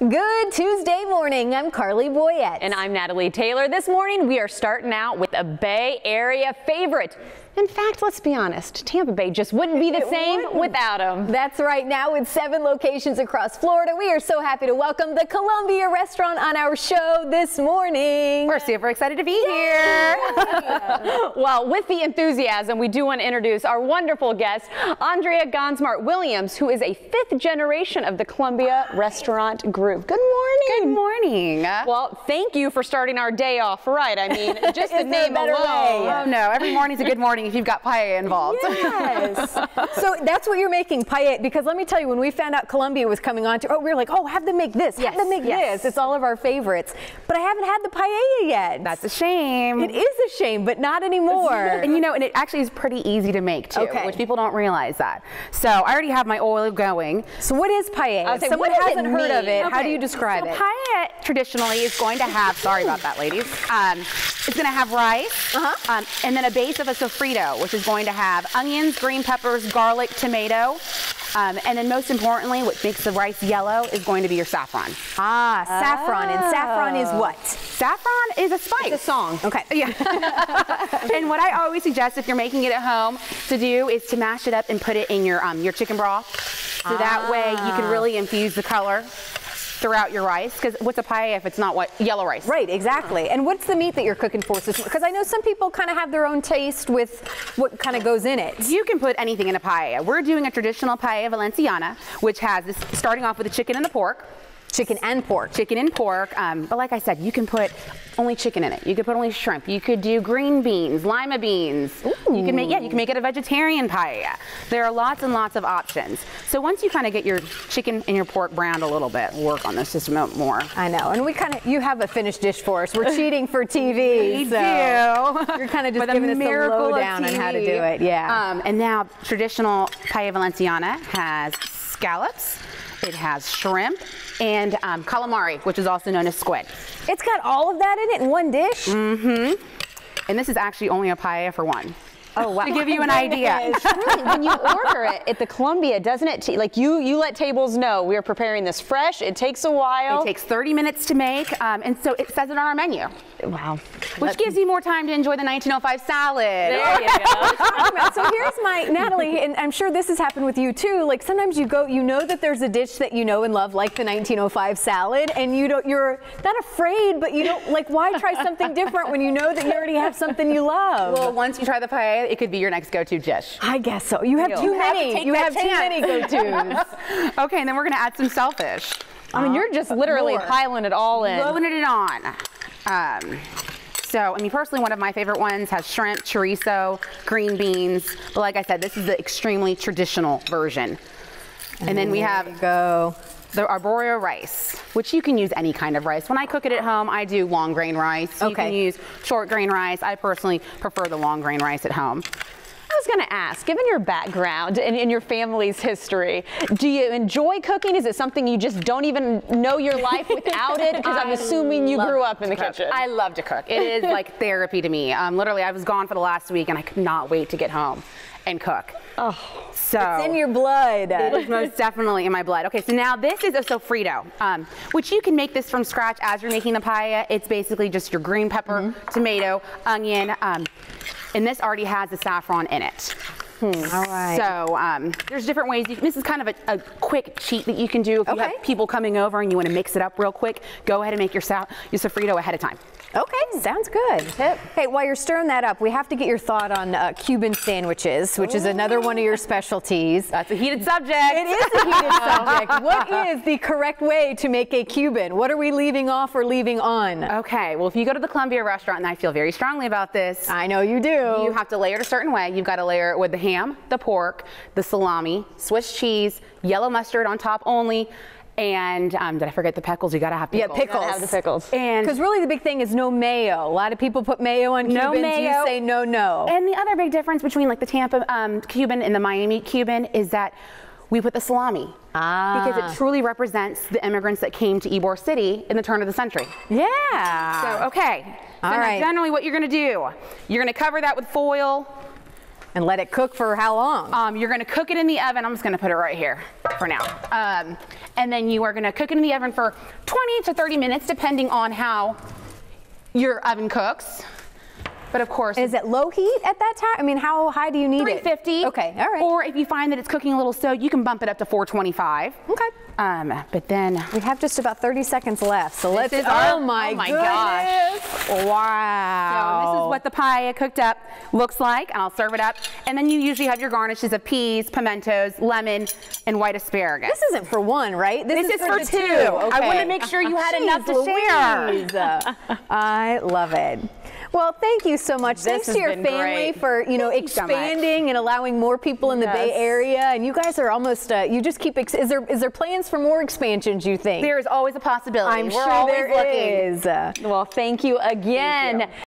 Good Tuesday morning. I'm Carly Boyette. And I'm Natalie Taylor. This morning we are starting out with a Bay Area favorite. In fact, let's be honest, Tampa Bay just wouldn't be the It same wouldn't. without them. That's right. Now with seven locations across Florida, we are so happy to welcome the Columbia Restaurant on our show this morning. We're super excited to be here. well, with the enthusiasm, we do want to introduce our wonderful guest, Andrea Gonzmart Williams, who is a fifth generation of the Columbia Restaurant Group. Good morning. Good morning. Well, thank you for starting our day off right. I mean, just the Is there a name alone. way? Oh no, every morning's a good morning if you've got paella involved. Yes. so that's what you're making paella because let me tell you, when we found out Columbia was coming on to, oh, we were like, oh, have them make this, have Yes, them make yes. this. It's all of our favorites. But I haven't had the paella yet. That's a shame. it is a shame, but not anymore. And you know, and it actually is pretty easy to make too, Okay. which people don't realize that. So I already have my oil going. so what is paella? Say, someone what hasn't heard of it, how do you describe so it? Paella traditionally is going to have, sorry about that, ladies. Um, it's going to have rice, Uh-huh. um, and then a base of a sofrito, which is going to have onions, green peppers, garlic, tomato, um, and then most importantly, what makes the rice yellow is going to be your saffron. Ah, saffron. And saffron is what? Saffron is a spice. It's a song. Okay. Yeah. and what I always suggest if you're making it at home to do is to mash it up and put it in your um, your chicken broth. So that way you Ah. can really infuse the color throughout your rice. Because what's a paella if it's not what yellow rice? Right, exactly. And what's the meat that you're cooking for? Because I know some people kind of have their own taste with what kind of goes in it. You can put anything in a paella. We're doing a traditional paella valenciana, which has this starting off with the chicken and the pork. Chicken and pork. chicken and pork. Um, but like I said, you can put only chicken in it. You could put only shrimp. You could do green beans, lima beans. You can make yeah, you can make it a vegetarian paella. There are lots and lots of options. So once you kind of get your chicken and your pork browned a little bit, work on this just a more. I know. And we kind of, you have a finished dish for us. We're cheating for TV. We so do. You're kind of just giving us the of lowdown on how to do it. Yeah. Um, and now traditional paella valenciana has scallops. It has shrimp and um, calamari, which is also known as squid. it's got all of that in it in one dish. Mm-hmm. And this is actually only a paella for one. Oh, wow. To give you an idea. Really, when you order it at the Columbia, doesn't it? Like you, you let tables know we are preparing this fresh. It takes a while. It takes 30 minutes to make, um, and so it says it on our menu, wow. which gives you more time to enjoy the 1905 salad. There you go. So here's my Natalie, and I'm sure this has happened with you too. Like sometimes you go, you know that there's a dish that you know and love, like the 1905 salad, and you don't, you're not afraid, but you don't like. Why try something different when you know that you already have something you love? Well, once you try the paella, it could be your next go-to dish. I guess so. You have You too have many. take you that have too many chance. go-tos. Okay, and then we're gonna add some shellfish. I mean, you're just literally more. piling it all in. Loading it on. Um, so, I mean, personally, one of my favorite ones has shrimp, chorizo, green beans. But like I said, this is the extremely traditional version. And then we have go. the arborio rice, which you can use any kind of rice. When I cook it at home, I do long grain rice. You can use short grain rice. I personally prefer the long grain rice at home. I was going to ask, given your background and, and your family's history, do you enjoy cooking? Is it something you just don't even know your life without it? Because I'm assuming you grew up in the cook. kitchen. I love to cook. It is like therapy to me. Um, literally, I was gone for the last week, and I could not wait to get home and cook. Oh, so It's in your blood. It is most definitely in my blood. Okay, so now this is a sofrito, um, which you can make this from scratch as you're making the paella. It's basically just your green pepper, Mm-hmm. tomato, onion, um, and this already has the saffron in it. All right. So um, there's different ways. You, this is kind of a, a quick cheat that you can do if you have people coming over and you want to mix it up real quick. Go ahead and make your, sa- your sofrito ahead of time. Okay, sounds good. Hey, while you're stirring that up, we have to get your thought on uh, Cuban sandwiches, which is another one of your specialties. That's a heated subject. It is a heated subject. What is the correct way to make a Cuban? What are we leaving off or leaving on? Okay, well, if you go to the Columbia restaurant, and I feel very strongly about this, I know you do. you have to layer it a certain way. You've got to layer it with the ham, the pork, the salami, Swiss cheese, yellow mustard on top only, and um, did I forget the pickles? You got to have yeah, pickles. pickles. Gotta have the pickles. And Because really the big thing is no mayo. A lot of people put mayo on Cubans. No mayo. You say no, no. And the other big difference between like the Tampa um, Cuban and the Miami Cuban is that we put the salami. Ah. Because it truly represents the immigrants that came to Ybor City in the turn of the century. yeah. So, okay. So All now right. generally what you're gonna do, you're gonna cover that with foil, And let it cook for how long? Um, you're gonna cook it in the oven. I'm just gonna put it right here for now. Um, and then you are gonna cook it in the oven for 20 to 30 minutes, depending on how your oven cooks. But of course, Is it low heat at that time? I mean, how high do you need it? 350. Okay, all right. Or if you find that it's cooking a little slow, you can bump it up to 425. okay. Um, but then We have just about 30 seconds left, so let's. is oh my, oh my gosh! Wow. So this is what the pie cooked up looks like, and I'll serve it up. And then you usually have your garnishes of peas, pimentos, lemon, and white asparagus. This isn't for one, right? This is for the two. Okay. I want to make sure you had enough to Jeez Louise. I love it. Well, thank you so much. Thanks to your family great. for you know Thank you so expanding and allowing more people in the Bay Area. And you guys are almost. Uh, you just keep. Ex- is there is there plans for more expansions? You think? There is always a possibility. I'm We're sure there looking. is. Well, thank you again.